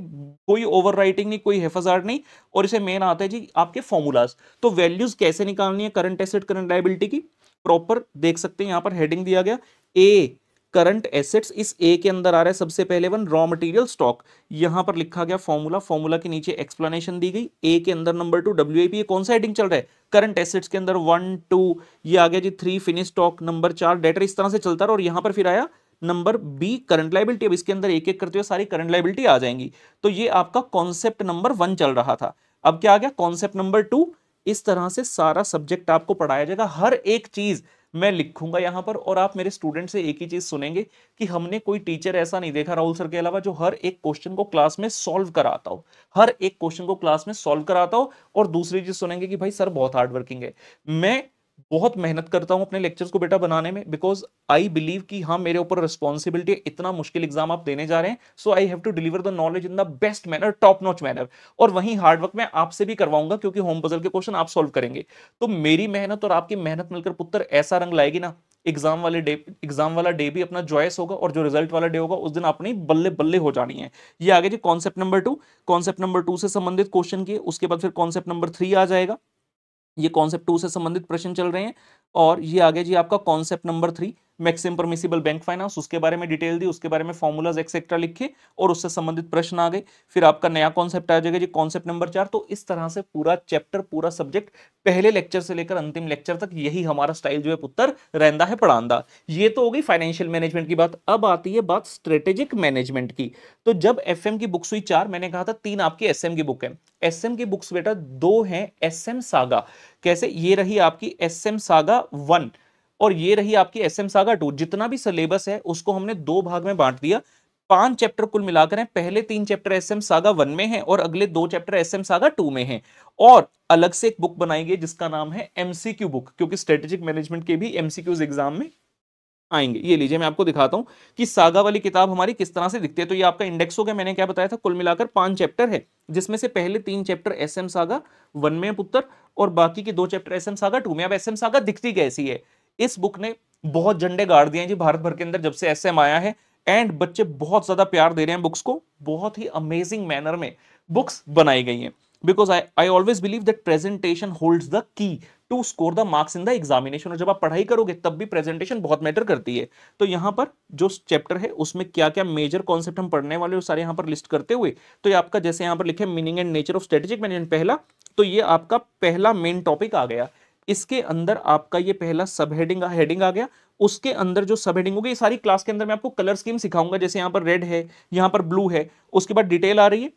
कोई ओवर राइटिंग नहीं, कोई हेफाजार्ड नहीं, और इसे मेन आता है जी आपके फॉर्मूलाज तो वैल्यूज़ कैसे निकालनी है करंट एसेट करंट लाइबिलिटी की? प्रॉपर देख सकते हैं, यहाँ पर हेडिंग दिया गया ए करंट एसेट्स इस ए के अंदर आ रहा है, सबसे पहले वन रॉ मटेरियल स्टॉक यहाँ पर लिखा गया फॉर्मूला फॉर्मूला के नीचे एक्सप्लेनेशन दी गई ए के अंदर नंबर टू डब्ल्यू ये कौन सा हेडिंग चल रहा है? करंट एसेट्स के अंदर वन टू ये आ गया जी थ्री फिनिश स्टॉक नंबर चार डेटर इस तरह से चलता रहा और यहाँ पर फिर आया नंबर बी करंट लाइबिलिटी अब इसके अंदर एक एक करते हुए सारी करंट लाइबिलिटी आ जाएँगी। तो ये आपका कॉन्सेप्ट नंबर वन चल रहा था। अब क्या आ गया? कॉन्सेप्ट नंबर टू इस तरह से सारा सब्जेक्ट आपको पढ़ाया जाएगा। हर एक चीज़ मैं लिखूँगा यहाँ पर और आप मेरे स्टूडेंट से एक ही चीज़ सुनेंगे कि हमने कोई टीचर ऐसा नहीं देखा। राहुल सर के अलावा जो हर एक क्वेश्चन को क्लास में सॉल्व कराता हो। हर एक क्वेश्चन को क्लास में सॉल्व कराता हो और दूसरी चीज़ सुनेंगे कि भाई सर बहुत हार्ड वर्किंग है। मैं बहुत मेहनत करता हूँ अपने लेक्चर्स को बेटा बनाने में बिकॉज़ आई बिलीव कि हाँ मेरे ऊपर रिस्पॉन्सिबिलिटी है, इतना मुश्किल एग्ज़ाम आप देने जा रहे हैं so I have to deliver the knowledge in the best manner top notch manner और वहीं हार्डवर्क मैं आपसे भी करवाऊँगा, क्योंकि होम पजल के क्वेश्चन आप सॉल्व करेंगे। तो मेरी मेहनत और आपकी मेहनत मिलकर पुत्र ऐसा रंग लाएगी ना एग्ज़ाम वाले डे एग्ज़ाम वाला डे भी अपना जॉयस होगा और जो रिज़ल्ट वाला डे होगा, उस दिन अपनी बल्ले बल्ले हो जानी है। ये आगे जी concept number two concept number two से संबंधित क्वेश्चन किए उसके बाद फिर कॉन्सेप्ट नंबर थ्री आ जाएगा। ये कॉन्सेप्ट टू से संबंधित प्रश्न चल रहे हैं। और ये आगे जी आपका concept number three maximum permissible bank finance, उसके बारे में डिटेल दी, उसके बारे में फॉर्मूलाज एक्सेट्रा लिखे, और उससे संबंधित प्रश्न आ गए। फिर आपका नया कॉन्सेप्ट आ जाएगा जी कॉन्सेप्ट नंबर चार। तो इस तरह से पूरा चैप्टर पूरा सब्जेक्ट पहले लेक्चर से लेकर अंतिम लेक्चर तक यही हमारा स्टाइल जो है पुत्र रहता है, पढ़ांदा। ये तो हो गई फाइनेंशियल मैनेजमेंट की बात। अब आती है बात स्ट्रेटेजिक मैनेजमेंट की। तो जब एफएम की बुक्स हुई चार, मैंने कहा था तीन आपकी एसएम की बुक है। एसएम की बुक्स बेटा दो है एस सागा कैसे? ये रही आपकी एसएम सागा वन और ये रही आपकी एस एम सागा टू जितना भी सिलेबस है, उसको हमने दो भाग में बांट दिया। पाँच चैप्टर कुल मिलाकर हैं, पहले तीन chapter S M saga one में है और अगले दो chapter S M saga two में है। और अलग से एक बुक बनाई गई, जिसका नाम है एमसीक्यू बुक क्योंकि स्ट्रेटेजिक मैनेजमेंट के भी एमसीक्यूज एग्ज़ाम में आएँगे। ये लीजिए, मैं आपको दिखाता हूँ कि सागा वाली किताब हमारी किस तरह से दिखती है। तो ये आपका इंडेक्स हो गया, मैंने क्या बताया था, कुल मिलाकर पाँच चैप्टर है, जिसमें से पहले तीन chapter S M saga one में पुत्र, और बाकी के दो chapter S M saga two में अब एस एम सागा दिखती कैसी है? इस बुक ने बहुत झंडे गाड़ दिए हैं जी भारत भर के अंदर जब से एस आया है एंड बच्चे बहुत ज़्यादा प्यार दे रहे हैं बुक्स को, बहुत ही अमेजिंग मैनर में बुक्स बनाई गई हैं। Because I I always believe that presentation holds the key to score the marks in the examination और जब आप पढ़ाई करोगे, तब भी प्रेजेंटेशन बहुत मैटर करती है। तो यहाँ पर जो चैप्टर है, उसमें क्या क्या मेजर कॉन्सेप्ट हम पढ़ने वाले हो सारे यहाँ पर लिस्ट करते हुए तो ये आपका जैसे यहाँ पर लिखे meaning and nature of strategic management पहला तो ये आपका पहला मेन टॉपिक आ गया। इसके अंदर आपका ये पहला सब हेडिंग हेडिंग आ गया। उसके अंदर जो सब हेडिंग होगी, ये सारी क्लास के अंदर मैं आपको कलर स्कीम सिखाऊँगा। जैसे यहाँ पर रेड है, यहाँ पर ब्लू है, उसके बाद डिटेल आ रही है।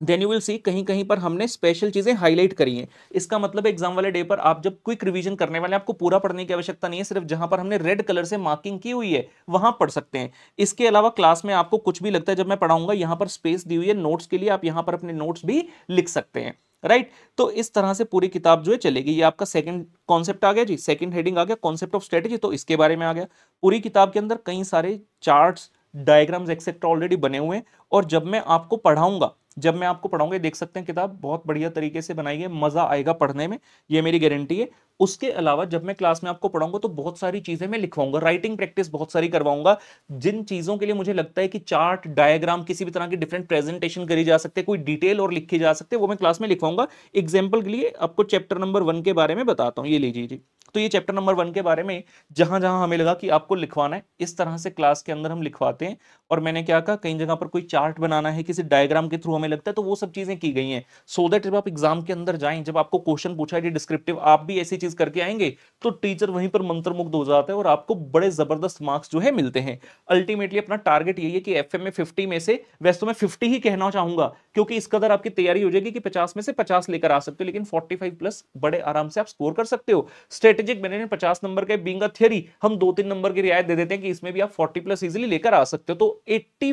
देन यू विल सी कहीं कहीं पर हमने स्पेशल चीज़ें हाईलाइट करी हैं। इसका मतलब एग्ज़ाम वाले डे पर आप जब क्विक रिवीजन करने वाले आपको पूरा पढ़ने की आवश्यकता नहीं है। सिर्फ़ जहाँ पर हमने रेड कलर से मार्किंग की हुई है, वहाँ पढ़ सकते हैं। इसके अलावा क्लास में आपको कुछ भी लगता है, जब मैं पढ़ाऊँगा, यहाँ पर स्पेस दी हुई है। नोट्स के लिए आप यहाँ पर अपने नोट्स भी लिख सकते हैं। राइट? तो इस तरह से पूरी किताब जो है चलेगी। ये आपका सेकंड कॉन्सेप्ट आ गया जी। सेकंड हेडिंग आ गया कॉन्सेप्ट ऑफ़ स्ट्रेटेजी तो इसके बारे में आ गया। पूरी किताब के अंदर कई सारे चार्ट्स डायग्राम्स एक्सेट्रा ऑलरेडी बने हुए हैं। और जब मैं आपको पढ़ाऊँगा, जब मैं आपको पढ़ाऊँगा देख सकते हैं किताब बहुत बढ़िया तरीके से बनाई है, मज़ा आएगा पढ़ने में, ये मेरी गारंटी है। उसके अलावा जब मैं क्लास में आपको पढ़ाऊँगा तो बहुत सारी चीज़ें मैं लिखवाऊँगा, राइटिंग प्रैक्टिस बहुत सारी करवाऊँगा, जिन चीज़ों के लिए मुझे लगता है कि चार्ट, डायग्राम किसी भी तरह की डिफरेंट प्रेजेंटेशन करी जा सकते कोई डिटेल और लिखी जा सकते वो मैं क्लास में लिखवाऊँगा। एग्ज़ाम्पल के लिए आपको चैप्टर नंबर वन के बारे में बताता हूँ, ये लीजिए जी। तो ये चैप्टर नंबर वन के बारे में जहाँ जहाँ हमें लगा कि आपको लिखवाना है, इस तरह से क्लास के अंदर हम लिखवाते हैं और मैंने क्या कहा, कई जगह पर कोई चार्ट बनाना है, किसी डायग्राम के थ्रू हमें लगता है तो वो सब चीज़ें की गई हैं। सो दैट जब आप एग्ज़ाम के अंदर जाएँ, जब आपको क्वेश्चन पूछा है डिस्क्रिप्टिव आप भी ऐसी चीज़ करके आएँगे तो टीचर वहीं पर मंत्रमुग्ध हो जाता है और आपको बड़े ज़बरदस्त मार्क्स जो है मिलते हैं। अल्टीमेटली अपना टारगेट यही है कि एफ़ में फिफ्टी में से वैसे तो मैं फिफ्टी ही कहना चाहूँगा, क्योंकि इस कदर आपकी तैयारी हो जाएगी कि पचास में से पचास लेकर आ सकते हो, लेकिन फोर्टी प्लस बड़े आराम से आप स्कोर कर सकते हो। स्ट्रेटेजिक मैंने पचास नंबर के बींग थियरी हम दो तीन नंबर की रियायत दे देते हैं कि इसमें भी आप फोर्टी प्लस इजिली लेकर आ सकते हो। तो एट्टी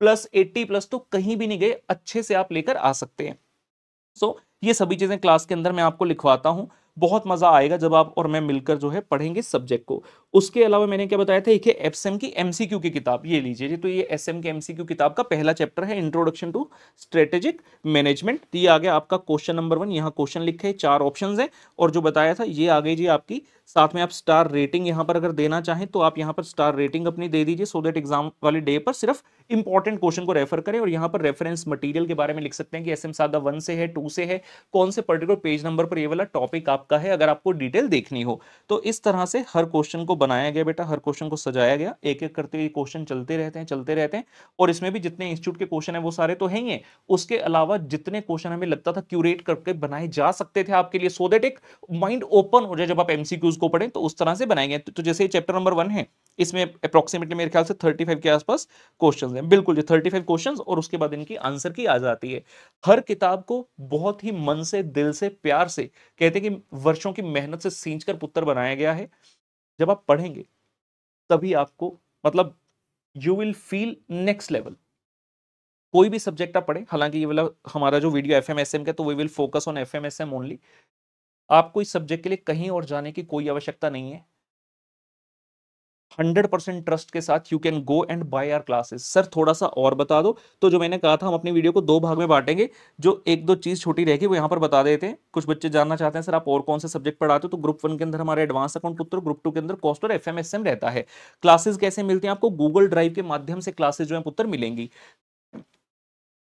प्लस एट्टी प्लस तो कहीं भी नहीं गए अच्छे से आप लेकर आ सकते हैं। सो so, ये सभी चीज़ें क्लास के अंदर मैं आपको लिखवाता हूँ। बहुत मज़ा आएगा जब आप और मैं मिलकर जो है पढ़ेंगे सब्जेक्ट को। उसके अलावा मैंने क्या बताया था एक है एफएम की एमसीक्यू की किताब ये लीजिए जी। तो ये एसएम की एमसीक्यू किताब का पहला चैप्टर है इंट्रोडक्शन टू स्ट्रेटेजिक मैनेजमेंट ये आ गया आपका क्वेश्चन नंबर वन यहाँ क्वेश्चन लिखे चार ऑप्शन है। और जो बताया था ये आ गई जी आपकी साथ में आप स्टार रेटिंग यहाँ पर अगर देना चाहें तो आप यहाँ पर स्टार रेटिंग अपनी दे दीजिए सो दैट एग्ज़ाम वाले डे पर सिर्फ़ इंपॉर्टेंट क्वेश्चन को रेफर करें और यहाँ पर रेफरेंस मटेरियल के बारे में लिख सकते हैं कि एस एम सादा वन से है टू से है, कौन से पर्टिकुलर पेज नंबर पर ये वाला टॉपिक आपका है, अगर आपको डिटेल देखनी हो। तो इस तरह से हर क्वेश्चन को बनाया गया बेटा, हर क्वेश्चन को सजाया गया एक एक करते हुए क्वेश्चन चलते रहते हैं, चलते रहते हैं, और इसमें भी जितने इंस्टीट्यूट के क्वेश्चन है वो सारे तो हैं उसके अलावा जितने क्वेश्चन हमें लगता था क्यूरेट करके बनाए जा सकते थे आपके लिए सो देट एक माइंड ओपन हो जाए जब आप एमसीक्यूज को पढ़ें तो उस तरह से बनाएँगे तो जैसे चैप्टर नंबर वन है, इसमें अप्रोक्सीमेटली मेरे ख्याल से 35 के आसपास क्वेश्चंस हैं। बिल्कुल जी 35 क्वेश्चंस और उसके बाद इनकी आंसर की आ जाती है। हर किताब को बहुत ही मन से, दिल से, प्यार से, कहते हैं कि वर्षों की मेहनत से सींच कर पुत्र बनाया गया है। जब आप पढ़ेंगे, तभी आपको मतलब you will feel next level कोई भी सब्जेक्ट आप पढ़े, हालाँकि ये वाला हमारा जो video F M S M का तो we will focus on F M S M only आपको इस सब्जेक्ट के लिए कहीं और जाने की कोई आवश्यकता नहीं है। हंड्रेड परसेंट ट्रस्ट के साथ you can go and buy our classes. Sir थोड़ा सा और बता दो। तो जो मैंने कहा था, हम अपनी वीडियो को दो भाग में बांटेंगे। जो एक दो चीज़ छोटी रहेगी वो यहाँ पर बता देते हैं। कुछ बच्चे जानना चाहते हैं, सर, आप और कौन से सब्जेक्ट पढ़ाते हो? तो ग्रुप वन के अंदर हमारे एडवांस अकाउंट पुत्र ग्रुप टू के अंदर कॉस्ट और एफ़ रहता है। क्लासेस कैसे मिलती हैं? आपको गूगल ड्राइव के माध्यम से क्लासेज जो है पुत्र मिलेंगी।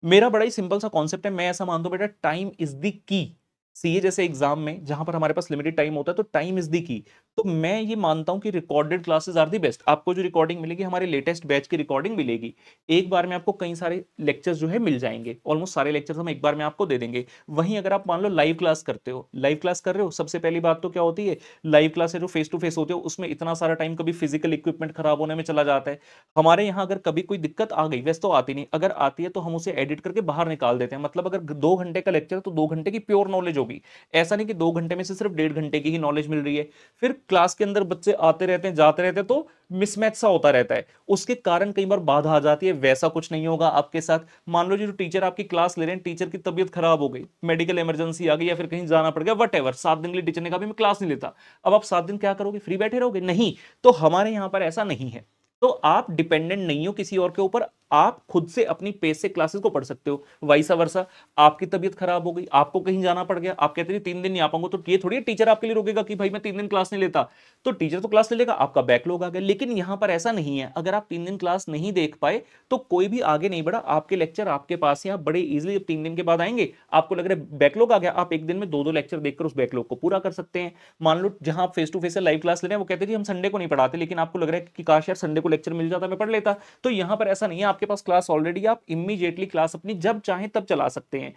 मेरा बड़ा ही सिंपल सा कॉन्सेप्ट है, मैं ऐसा मानता हूँ बेटा, time is the key. CA जैसे एग्ज़ाम में, जहाँ पर हमारे पास लिमिटेड टाइम होता है तो टाइम इज़ दी की तो मैं ये मानता हूँ कि recorded classes are the best आपको जो रिकॉर्डिंग मिलेगी, हमारे लेटेस्ट बैच की रिकॉर्डिंग मिलेगी, एक बार में आपको कई सारे लेक्चर्स जो है मिल जाएँगे. ऑलमोस्ट सारे लेक्चर्स हम एक बार में आपको दे देंगे. वहीं अगर आप मान लो लाइव क्लास करते हो लाइव क्लास कर रहे हो, सबसे पहली बात तो क्या होती है? लाइव क्लास जो फेस टू फेस होते हो, उसमें इतना सारा टाइम कभी फ़िज़िकल इक्विपमेंट खराब होने में चला जाता है. हमारे यहाँ अगर कभी कोई दिक्कत आ गई, वैसे तो आती नहीं, अगर आती है तो हम उसे एडिट करके बाहर निकाल देते हैं. मतलब अगर दो घंटे का लेक्चर है तो दो घंटे की प्योर नॉलेज होगी ऐसा नहीं कि दो घंटे में से सिर्फ़ डेढ़ घंटे की ही नॉलेज मिल रही है। फिर क्लास के अंदर बच्चे आते रहते हैं, जाते रहते हैं तो मिसमैच सा होता रहता है। उसके कारण कई बार बाधा आ जाती है, वैसा कुछ नहीं होगा आपके साथ। मान लो जी जो टीचर आपकी क्लास ले रहे हैं टीचर की तबियत खराब हो गई मेडिकल इमरजेंसी आ गई या फिर कहीं जाना पड़ गया वट एवर सात दिन के लिए टीचर ने कहा मैं क्लास नहीं लेता। अब आप सात दिन क्या करोगे? फ्री बैठे रहोगे? नहीं। तो हमारे यहाँ पर ऐसा नहीं है। तो आप डिपेंडेंट नहीं हो किसी और के ऊपर, आप खुद से अपनी पेस से क्लासेस को पढ़ सकते हो वाइसा वर्षा आपकी तबीयत खराब हो गई, आपको कहीं जाना पड़ गया, आप कहते हैं तीन दिन नहीं आ पाऊँगा तो ये थोड़ी टीचर आपके लिए रोकेगा कि भाई मैं तीन दिन क्लास नहीं लेता। तो टीचर तो क्लास ले लेगा, आपका बैकलॉग आ गया, लेकिन यहाँ पर ऐसा नहीं है। अगर आप तीन दिन क्लास नहीं देख पाए तो कोई भी आगे नहीं बढ़ा, आपके लेक्चर आपके पास ही, आप बड़े इजिली तीन दिन के बाद आएँगे, आपको लग रहा है बैकलॉग आ गया, आप एक दिन में दो दो लेक्चर देखकर उस बैकलॉग को पूरा कर सकते हैं। मान लो जहाँ आप face to face live class ले रहे हैं, वो कहते हैं हम संडे को नहीं पढ़ाते, लेकिन आपको लग रहा है कि काश यार संडे को लेक्चर मिल जाता, मैं पढ़ लेता। तो यहाँ पर ऐसा नहीं है, आपके पास क्लास ऑलरेडी आप इमीजिएटली क्लास अपनी जब चाहें तब चला सकते हैं।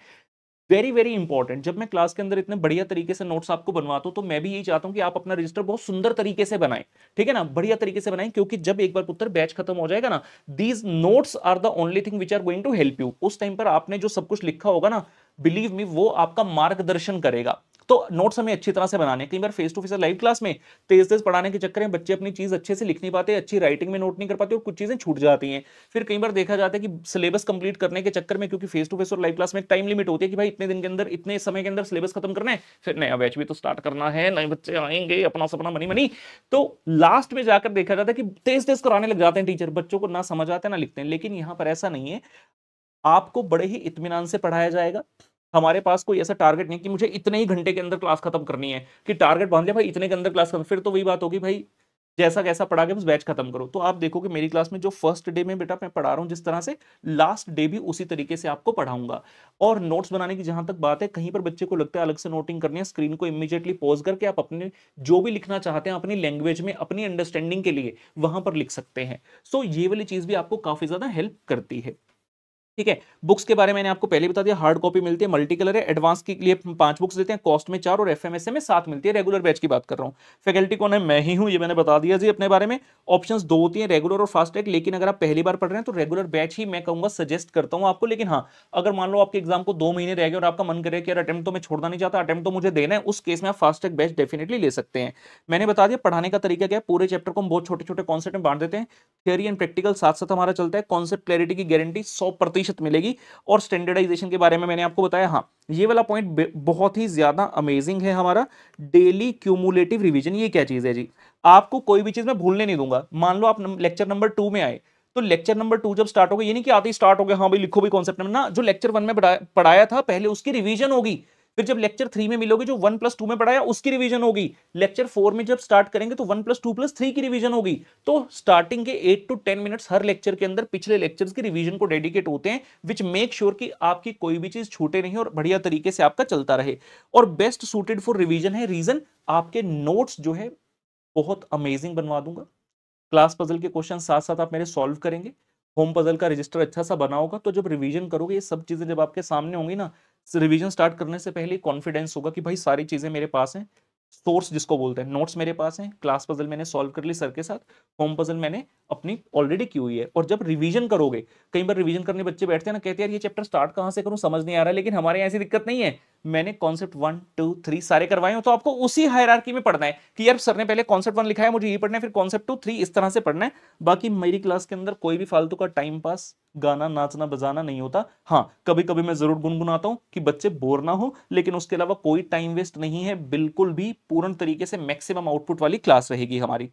वेरी वेरी इंपॉर्टेंट जब मैं क्लास के अंदर इतने बढ़िया तरीके से नोट्स आपको बनवाता हूँ तो मैं भी यही चाहता हूँ कि आप अपना रजिस्टर बहुत सुंदर तरीके से बनाएँ। ठीक है ना? बढ़िया तरीके से बनाएँ, क्योंकि जब एक बार पुत्र बैच खत्म हो जाएगा ना these notes are the only thing which are going to help you उस टाइम पर आपने जो सब कुछ लिखा होगा ना बिलीव मी वो आपका मार्गदर्शन करेगा। तो नोट्स हमें अच्छी तरह से बनाने कई बार face to face live class में तेज तेज पढ़ाने के चक्कर में बच्चे अपनी चीज़ अच्छे से लिख नहीं पाते, अच्छी राइटिंग में नोट नहीं कर पाते और कुछ चीज़ें छूट जाती हैं। फिर कई बार देखा जाता है कि सिलेबस कंप्लीट करने के चक्कर में क्योंकि फेस टू फेस और लाइव क्लास में एक टाइम लिमिट होती है कि भाई इतने दिन के अंदर, इतने समय के अंदर सिलेबस खत्म करना है, फिर नया बैच भी तो स्टार्ट करना है, नए बच्चे आएँगे, अपना सपना मनी मनी तो लास्ट में जाकर देखा जाता है कि तेज तेज कराने लग जाते हैं टीचर बच्चों को ना समझ आते, ना लिखते हैं। लेकिन यहाँ पर ऐसा नहीं है। आपको बड़े ही इतमान से पढ़ाया जाएगा। हमारे पास कोई ऐसा टारगेट नहीं कि मुझे इतने ही घंटे के अंदर क्लास खत्म करनी है, कि टारगेट बाँध लिया, भाई, इतने के अंदर क्लास खत्म, फिर तो वही बात होगी, भाई, जैसा कैसा पढ़ा के बस बैच खत्म करो। तो आप देखो कि मेरी क्लास में जो फ़र्स्ट डे में बेटा मैं पढ़ा रहा हूँ, जिस तरह से लास्ट डे भी उसी तरीके से आपको पढ़ाऊँगा। और नोट्स बनाने की जहाँ तक बात है, कहीं पर बच्चे को लगता है अलग से नोटिंग करनी है स्क्रीन को इमीजिएटली पॉज करके आप अपने, जो भी लिखना चाहते हैं, अपनी लैंग्वेज में, अपनी अंडरस्टैंडिंग के लिए वहाँ पर लिख सकते हैं। सो ये वाली चीज़ भी आपको काफ़ी ज़्यादा हेल्प करती है। ठीक है? बुक्स के बारे में मैंने आपको पहले बता दिया हार्ड कॉपी मिलती है मल्टी कलर है एडवांस के लिए पाँच बुक्स देते हैं कॉस्ट में चार और एफ़ एम में सात मिलती है रेगुलर बैच की बात कर रहा हूँ। फैकल्टी कौन है? मैं ही हूँ, ये मैंने बता दिया जी अपने बारे में। ऑप्शन दो होती है रेगुलर और फास्ट ट्रैक लेकिन अगर आप पहली बार पढ़ रहे हैं तो रेगुलर बैच ही मैं कहूँगा सजेस्ट करता हूँ आपको, लेकिन हाँ अगर मान लो आपके एग्ज़ाम को दो महीने रह गए और आपका मन करे कि यार अटेम्प्ट तो मैं छोड़ना नहीं चाहता अटेम्प्ट तो मुझे देना है, उस केस में आप फास्ट ट्रैक बैच डेफिनेटली ले सकते हैं। मैंने बता दिया, पढ़ाने का तरीका क्या है? पूरे चैप्टर को हम बहुत छोटे छोटे कॉन्सेप्ट में बांट देते हैं। थियरी एंड प्रैक्टिकल साथ साथ हमारा चलता है कॉन्सेप्ट क्लैरिटी की गारंटी सौ प्रतिशत मिलेगी और स्टैंडर्डाइजेशन के बारे में मैंने आपको बताया हाँ ये वाला पॉइंट बहुत ही ज़्यादा अमेजिंग है हमारा डेली क्यूमुलेटिव रिविजन ये क्या चीज़ है जी? आपको कोई भी चीज़ मैं भूलने नहीं दूँगा। मान लो आप लेक्चर नंबर टू में आए तो लेक्चर नंबर टू जब स्टार्ट होगा ये नहीं कि आते ही स्टार्ट हो गया हाँ भाई लिखो भी कॉन्सेप्ट ना, जो लेक्चर वन में पढ़ाया था, पहले उसकी रिवीजन होगी फिर जब लेक्चर थ्री में मिलोगे, जो वन प्लस टू में पढ़ाया, उसकी रिवीजन होगी। लेक्चर फोर में जब स्टार्ट करेंगे तो one plus two plus three की रिवीजन होगी। तो स्टार्टिंग के एट टू टेन मिनट्स हर लेक्चर के अंदर पिछले लेक्चर्स की रिवीजन को डेडिकेट होते हैं विच मेक श्योर कि आपकी कोई भी चीज़ छूटे नहीं और बढ़िया तरीके से आपका चलता रहे। और बेस्ट सुटेड फॉर रिविजन है रीजन आपके नोट्स जो है, बहुत अमेजिंग बनवा दूँगा। क्लास पजल के क्वेश्चन साथ साथ आप मेरे सॉल्व करेंगे। होम पजल का रजिस्टर अच्छा सा बना होगा। तो जब रिवीजन करोगे, ये सब चीज़ें जब आपके सामने होंगी ना रिवीजन स्टार्ट करने से पहले कॉन्फिडेंस होगा कि भाई सारी चीज़ें मेरे पास हैं। सोर्स जिसको बोलते हैं। नोट्स मेरे पास हैं, क्लास पजल मैंने सॉल्व कर ली सर के साथ, होम पजल मैंने अपनी ऑलरेडी की हुई है। और जब रिवीजन करोगे, कई बार रिवीजन करने बच्चे बैठते हैं ना, कहते हैं, यार, ये चैप्टर स्टार्ट कहाँ से करूँ, समझ नहीं आ रहा, लेकिन हमारे यहाँ ऐसी दिक्कत नहीं है। मैंने कॉन्सेप्ट वन टू थ्री सारे करवाए हो तो आपको उसी हायरार्की में पढ़ना है कि यार, सर ने पहले कॉन्सेप्ट वन लिखा है मुझे ये पढ़ना है, फिर कॉन्सेप्ट टू थ्री इस तरह से पढ़ना है। बाकी मेरी क्लास के अंदर कोई भी फालतू का टाइम पास गाना, नाचना, बजाना नहीं होता। हाँ कभी कभी मैं ज़रूर गुनगुनाता हूँ कि बच्चे बोर ना हो, लेकिन उसके अलावा कोई टाइम वेस्ट नहीं है, बिल्कुल भी पूर्ण तरीके से मैक्सिमम आउटपुट वाली क्लास रहेगी हमारी।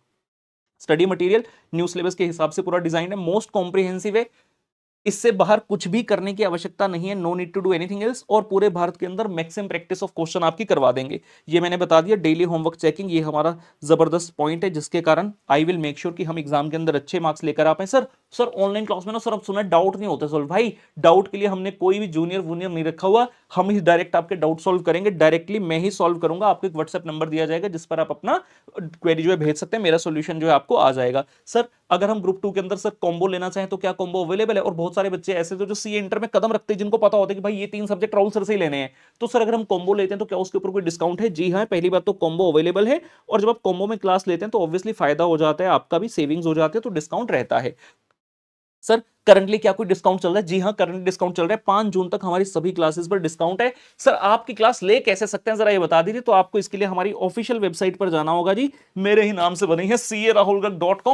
स्टडी मटेरियल न्यू सिलेबस के हिसाब से पूरा डिज़ाइन है। मोस्ट कॉम्प्रिहेंसिव है। इससे बाहर कुछ भी करने की आवश्यकता नहीं है no need to do anything else और पूरे भारत के अंदर मैक्सिमम प्रैक्टिस ऑफ़ क्वेश्चन आपकी करवा देंगे। ये मैंने बता दिया डेली होमवर्क चेकिंग ये हमारा ज़बरदस्त पॉइंट है, जिसके कारण आई विल मेक श्योर कि हम एग्ज़ाम के अंदर अच्छे मार्क्स लेकर आ पाए। सर सर ऑनलाइन क्लास में ना, सर, अब सुना डाउट नहीं होता सोल्व भाई डाउट के लिए हमने कोई भी जूनियर वूनियर नहीं रखा हुआ। हम ही डायरेक्ट आपके डाउट सॉल्व करेंगे। डायरेक्टली मैं ही सॉल्व करूँगा। आपको एक व्हाट्सएप नंबर दिया जाएगा, जिस पर आप अपना क्वेरी जो है भेज सकते हैं। मेरा सोल्यूशन जो है आपको आ जाएगा। सर, अगर हम ग्रुप टू के अंदर, सर कॉम्बो लेना चाहें तो क्या कॉम्बो अवेलेबल है? और बहुत सारे बच्चे ऐसे जो सी इंटर में कदम रखते हैं जिनको पता होता है कि भाई ये तीन सब्जेक्ट राहुल सर से ही लेने हैं। तो सर अगर हम कॉम्बो लेते हैं तो क्या उसके ऊपर कोई डिस्काउंट है? जी हाँ पहली बात तो कॉम्बो अवेलेबल है, और जब आप कॉम्बो में क्लास लेते हैं तो ऑब्वियसली फ़ायदा हो जाता है, आपका भी सेविंग्स हो जाते हैं तो डिस्काउंट रहता है। सर करंटली क्या कोई डिस्काउंट चल रहा है? जी हाँ करंट डिस्काउंट चल रहा है। पाँच जून तक हमारी सभी क्लासेस पर डिस्काउंट है। सर आपकी क्लास ले कैसे सकते हैं? जरा ये बता दीजिए तो आपको इसके लिए हमारी ऑफिशियल वेबसाइट पर जाना होगा जी। मेरे ही नाम से बनी है सी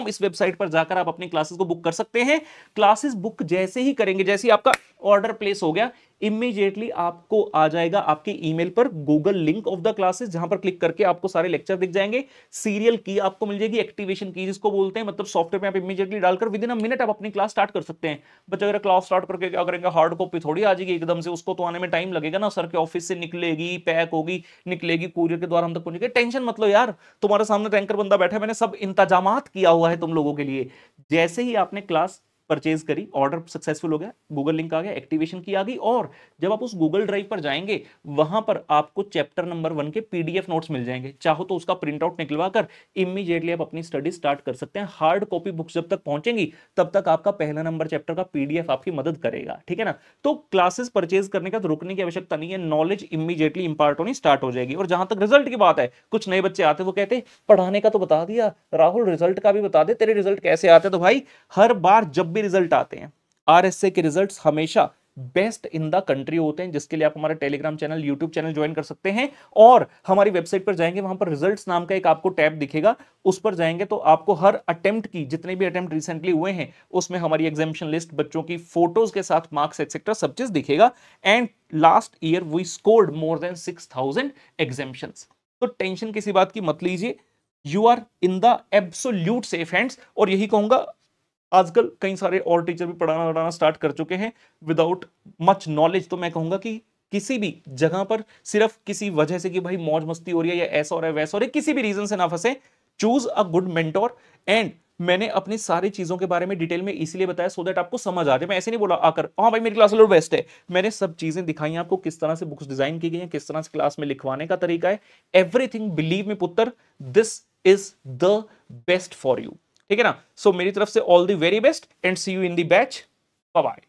इस वेबसाइट पर जाकर आप अपनी क्लासेस को बुक कर सकते हैं। क्लासेस बुक जैसे ही करेंगे, जैसे ही आपका ऑर्डर प्लेस हो गया इमीडिएटली आपको आ जाएगा आपके ईमेल पर Google link of the classes जहाँ पर क्लिक करके आपको सारे लेक्चर दिख जाएँगे। सीरियल की आपको मिल जाएगी एक्टिवेशन की जिसको बोलते हैं मतलब सॉफ्टवेयर में आप इमीडिएटली डालकर विद इन अ मिनट आप अपनी क्लास स्टार्ट कर सकते हैं। बच्चे, अगर क्लास स्टार्ट करके क्या करेंगे? हार्ड कॉपी थोड़ी आ जाएगी एकदम से, उसको तो आने में टाइम लगेगा ना। सर के ऑफ़िस से निकलेगी पैक होगी, निकलेगी कुरियर के द्वारा हम तक पहुंचेगी टेंशन मतलब यार। तुम्हारे सामने टैंकर बंदा बैठा है, मैंने सब इंतज़ाम किया हुआ है तुम लोगों के लिए। जैसे ही आपने क्लास परचेज करी ऑर्डर सक्सेसफुल हो गया गूगल लिंक आ गया एक्टिवेशन की आ गई और जब आप उस गूगल ड्राइव पर जाएँगे, वहाँ पर आपको चैप्टर नंबर वन के पीडीएफ नोट्स मिल जाएँगे। चाहो तो उसका प्रिंट आउट निकलवा कर इमीडिएटली आप अपनी स्टडी स्टार्ट कर सकते हैं। हार्ड कॉपी बुक्स जब तक पहुंचेंगी, तब तक आपका पहला नंबर चैप्टर का पीडीएफ आपकी मदद करेगा। ठीक है ना? तो क्लासेस परचेज करने का तो रुकने की आवश्यकता नहीं है। नॉलेज इमीजिएटली इंपार्ट होनी स्टार्ट हो जाएगी। और जहाँ तक रिज़ल्ट की बात है, कुछ नए बच्चे आते वो कहते पढ़ाने का तो बता दिया, राहुल रिज़ल्ट का भी बता दे, तेरे रिज़ल्ट कैसे आते तो भाई, हर बार जब भी रिज़ल्ट आते हैं। आरएसए के रिजल्ट्स हमेशा बेस्ट इन द कंट्री होते हैं, जिसके लिए आप हमारा Telegram channel YouTube channel join कर सकते हैं और हमारी वेबसाइट पर जाएँगे, वहाँ पर रिजल्ट्स नाम का एक आपको टैब दिखेगा, उस पर जाएँगे तो आपको हर अटेम्प्ट की, जितने भी अटेम्प्ट रिसेंटली हुए हैं, उसमें हमारी एग्जामिशन लिस्ट बच्चों की फ़ोटोज़ के साथ मार्क्स एक्सेट्रा सब चीज़ दिखेगा। And last year we scored more than six thousand तो टेंशन किसी बात की मत लीजिए। You are in the absolute safe hands और यही कहूँगा आजकल कई सारे और टीचर भी पढ़ाना पढ़ाना स्टार्ट कर चुके हैं। विदाउट मच नॉलेज तो मैं कहूँगा कि किसी भी जगह पर सिर्फ़ किसी वजह से कि भाई मौज मस्ती हो रही है या ऐसा हो रहा है, वैसा हो रहा है, किसी भी रीजन से ना फंसे। Choose a good mentor and मैंने अपनी सारी चीज़ों के बारे में डिटेल में इसलिए बताया सो दैट आपको समझ आ जाए। मैं ऐसे नहीं बोला आकर हाँ भाई, मेरी क्लास लोड बेस्ट है। मैंने सब चीज़ें दिखाई आपको, किस तरह से बुक्स डिज़ाइन की गई हैं, किस तरह से क्लास में लिखवाने का तरीका है। एवरीथिंग बिलीव में पुत्र this is the best for you ठीक है ना? सो so, मेरी तरफ़ से all the very best and see you in the batch bye